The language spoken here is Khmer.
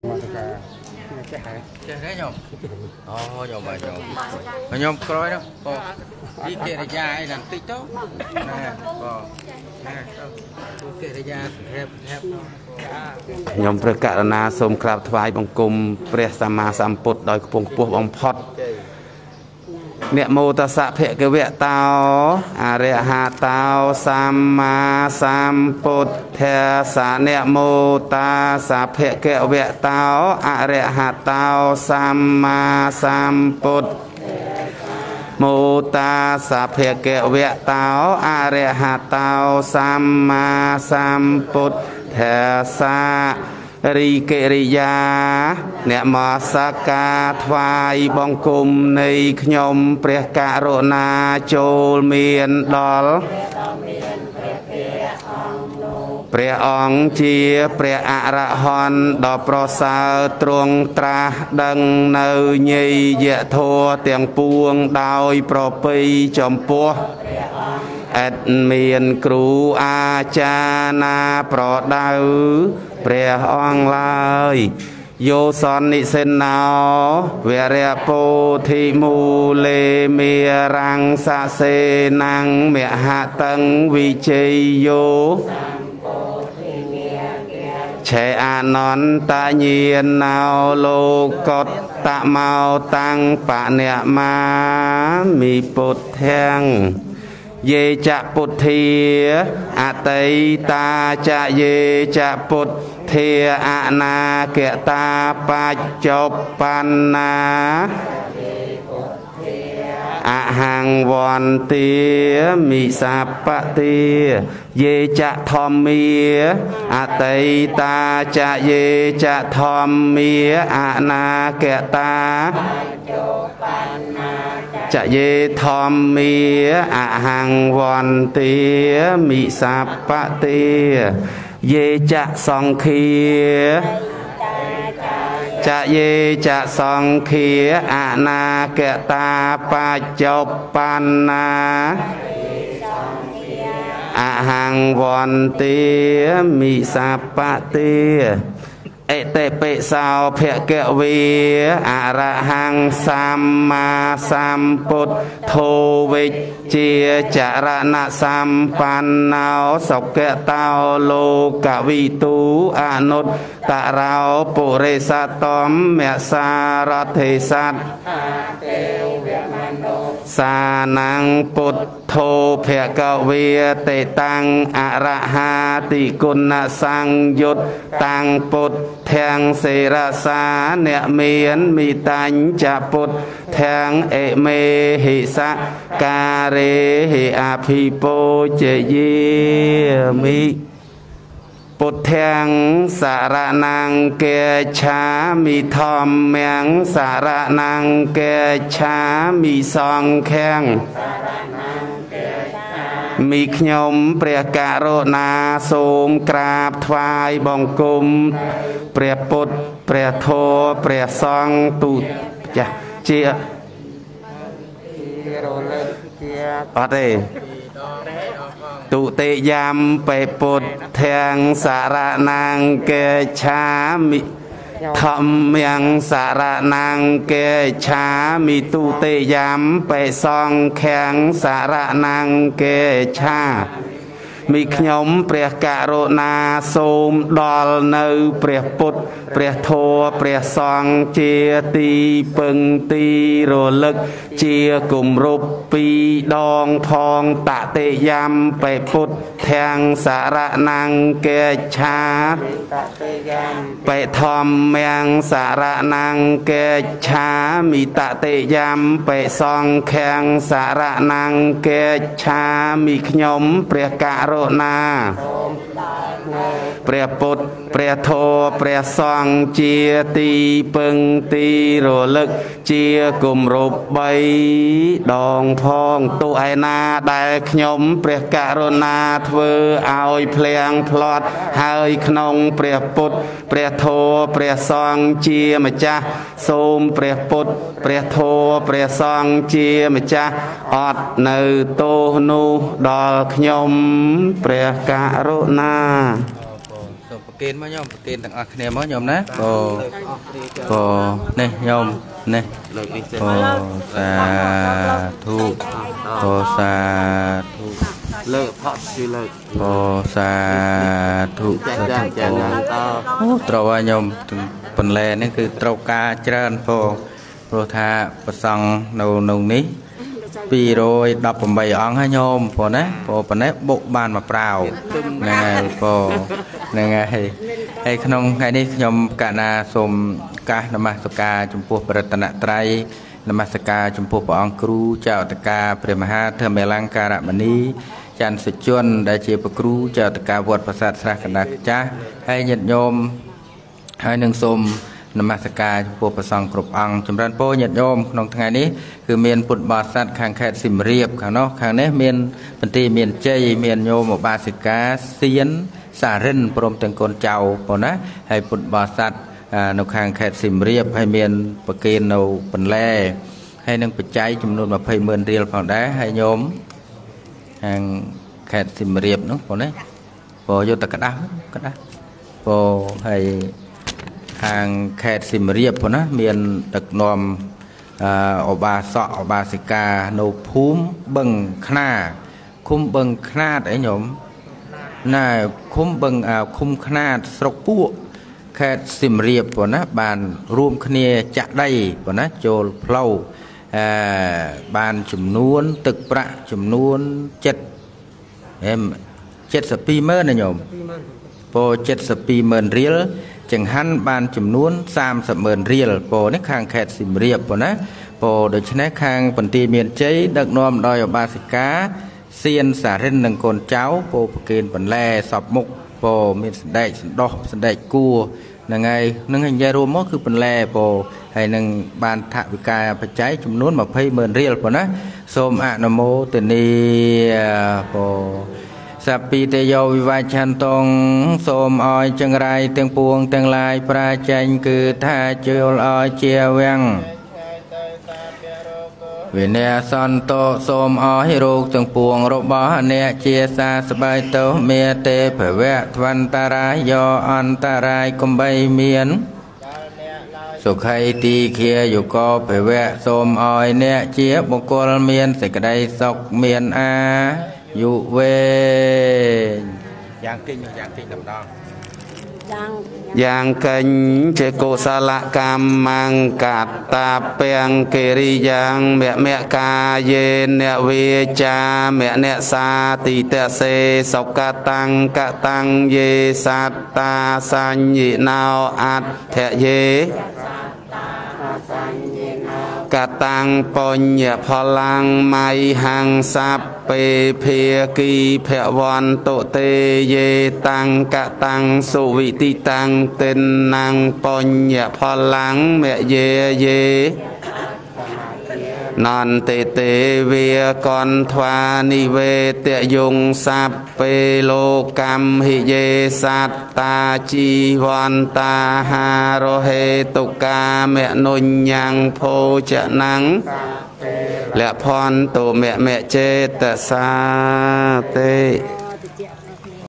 មកទៅការចេះហើយចេះទេញោមអូញោមបាទញោមញោមក្រោយនោះបងនេះកិរិយាអីឡើងតិចទៅណាបងណាទៅទូកិរិយាសង្ខេបសង្ខេបខ្ញុំព្រះករុណាសូមក្រាបថ្វាយបង្គំព្រះសម្មាសម្ពុទ្ធដោយខ្ពង់ខ្ពស់បំផុត នមោតស្សៈភគវៈតោអរិហតោសម្មាសម្ពុទ្ធស្សៈនមោតាសៈភគវៈតោអរិហតោសម្មាសម្ពុទ្ធមោតាសភគវៈតោអរិហតោសម្មាសម្ពុទ្ធសា រីកិរិយា អ្នកមកសក្ការថ្វាយបង្គំនៃខ្ញុំ ព្រះករុណាចូលមានដល់ព្រះអង្គជាព្រះអរហន្តដ៏ប្រសើរទ្រង់ត្រាស់ដឹងនៅញយយធัวទាំងពួងដោយប្រពៃចំពោះអត់មានគ្រូអាចារ្យណាប្រដៅ ព្រះអង្គឡើយយោសននិសិនណោវរៈពោធិមូលេមេរាំងសសេណាំងមហតੰវិជ័យយោឆេអនន្តញាណោលោកតតមោតាំងបណមាមិពុទ្ធាំង យេចពុទ្ធាអតីតាចយេចពុទ្ធាអនាគតាបច្ចុប្បន្នាអហង្វន្ទាមិសាបតិយេចធម្មាអតីតាចយេចធម្មាអនាគតាច យេធម្មាអហង្វន្ទាមិសាបតិយេចសង្ឃាចយេចសង្ឃាអនាគតាបច្ចុប្បន្នាអហង្វន្ទាមិសាបតិ អតិបិសោភគវីអរហង្សម្មាសម្ពុទ្ធោវិជ្ជាចរណសម្បណ្ណោសុគតោលោកវិទូអនុត្តរោពុរិសតំមសារថេសត្សានងពុទ្ធោភគវីតេតាំងអរហាតិគុណសង្យុតតាំងពុទ្ធធាំងសេរសាអ្នកមានមីតាញ់ចពុទ្ធធាំងអេមេហិសការេហិអភិពោជយាមិ ពុទ្ធាំងសារណងកេឆាមិធម្មំសារណងកេឆាមិសង្ឃំមីខ្ញុំព្រះករុណាសូមក្រាបថ្វាយបង្គំព្រះពុទ្ធព្រះធម៌ព្រះសង្ឃទូតចាស់ជាជារលឹកជាអត់ទេ ទុតិយំបេពុទ្ធធាំងសារណងកេឆាមិធម្មំសារណងកេឆាមិទុតិយំបេសង្ឃំសារណងកេឆាមី ខ្ញុំព្រះករុណាសូមដល់នៅព្រះពុទ្ធព្រះធម៌ព្រះសង្ឃជាទីពឹងទីរលឹក ជាគម្រប់ពីរដងផងតតិយំបេពុទ្ធធាំងសារណងកេឆាតតិយ៉ាងបេធម្មំសារណងកេឆាមិតតិយំបេសង្ឃំសារណងកេឆាមិខ្ញុំព្រះករុណាព្រះពុទ្ធព្រះធម៌ព្រះសង្ឃជាទីពឹងទីរលឹក ជាគម្រប់3ដងផងទោះឯណាដែលខ្ញុំ ព្រះករុណាធ្វើឲ្យភ្លៀងផ្្លាត់ហើយក្នុងព្រះពុទ្ធព្រះធម៌ព្រះសង្ឃជាម្ចាស់សូមព្រះពុទ្ធព្រះធម៌ព្រះសង្ឃជាម្ចាស់អត់នៅទោសនោះដល់ខ្ញុំព្រះករុណាសុខកេនមកញោមប្រកេនទាំងអស់គ្នាមកញោមណាក៏ក៏នេះញោមនេះលើកនេះចេះក៏សាធុក៏សាធុលើកផត់គឺលើកក៏សាធុចាស់ចាស់ចាស់ណាតអូត្រូវហើយញោមទាំងបន្លែនេះគឺត្រូវការច្រើនផងព្រោះថាប្រសង់នៅនៅនេះ 218អង្គហើយញោមព្រោះណាព្រោះប៉ុណ្ណេះបុកបានមកប្រាវហ្នឹងហើយព្រោះហ្នឹងហើយហើយក្នុងថ្ងៃនេះខ្ញុំកណាសូមកាសនមស្ការចំពោះព្រះរតនត្រ័យនមស្ការចំពោះព្រះអង្គគ្រូចៅអធិការព្រះមហាធម្មលង្ការមនីច័ន្ទសុជនដែលជាព្រះគ្រូចៅអធិការវត្តប្រាសាទស្រះកណ្ដាលខ្ចាស់ហើយញាតិញោមហើយនឹងសូម នមស្ការចំពោះព្រះសង្ឃគ្រប់អង្គចម្រើនពរញាតិញោមក្នុងថ្ងៃនេះគឺមានពុទ្ធបរិស័ទខាងខេត្តសៀមរាបខាងនោះខាងនេះមានបន្ទាយមានជ័យមានញោមឧបាសិកាសៀនសារិនព្រមទាំងកូនចៅប៉ុណ្ណាហើយពុទ្ធបរិស័ទអានៅខាងខេត្តសៀមរាបហើយមានប្រគេននៅបន្លែហើយនឹងបច្ច័យចំនួន200,000រៀលផងដែរហើយញោមខាងខេត្តសៀមរាបនោះប៉ុណ្ណាព្រោះយកតែក្តាស់ក្តាស់ព្រោះហើយ ខាងខេត្តសៀមរាបប៉ុណ្ណាមានដឹកនាំអឺឧបាសកឧបាសិកានៅភូមិបឹងខ្នាឃុំបឹងខ្នាតអីញោមណែឃុំបឹងអឺឃុំខ្នាតស្រុកពួកខេត្តសៀមរាបប៉ុណ្ណាបានរួមគ្នាចាក់ដីប៉ុណ្ណាចូលផ្លូវអឺបានចំនួនទឹកប្រាក់ចំនួន7ហេ72ម៉ឺនណាញោមពោ72ម៉ឺនរៀល ចង្ហាន់បានចំនួន30ម៉ឺនរៀលពោនេះខាងខេត្តសៀមរាបប៉ុណ្ណាពោដូច្នេះខាងបន្ទាយមានជ័យដឹកនាំដោយឧបាសិកាសៀនសារិននិងកូនចៅពោប្រគេនបន្លែសពមុខពោមានសណ្ដែកសណ្ដោះសណ្ដែកគួរហ្នឹងហើយនឹងនិយាយរួមមកគឺបន្លែពោហើយនឹងបានថវិកាបច្ច័យចំនួន20ម៉ឺនរៀលប៉ុណ្ណាសូមអនុមោទនីពោ សព្ពីតយោវិវច្ឆន្តងសូមឲ្យចង្រៃទាំងពួងទាំងឡាយប្រាចេញគឺថាជឿលឲ្យជាវាំងវិនយសន្តោសូមឲ្យរោគទាំងពួងរបស់អ្នកជាសាស្បាយទោមេទេភវៈធវន្តរាយោអន្តរាយកំបីមានសុខៃទីខាយកោភវៈសូមឲ្យអ្នកជាបុគ្គលមានសេចក្តីសុខមានអា យុវែងយ៉ាងគិញយ៉ាងគិញម្ដងយ៉ាងយ៉ាងកិញ្ចេកុសលកម្មង្កតាពេងកិរិយ៉ាងមមកាយេនវិចាមអ្នកសាតិតសេសុកតាំងកតាំងយេសត្តាសញ្ញិណោអដ្ឋយេ កតាំងបញ្ញផលាំងមៃហੰសัพពេភាគីភវន្តុទេយេតាំងកតាំងសុវិតិតាំងទិនណាំងបញ្ញផលាំងមយេយេ នន្តេទេវាកន្ធ្វានិវេតយងសัพពេលោកម្មហិយេសត្តាជីវន្តាហារហេតុកាមនុញ្ញងភោចនੰលភន្តុមមចេតសាទេ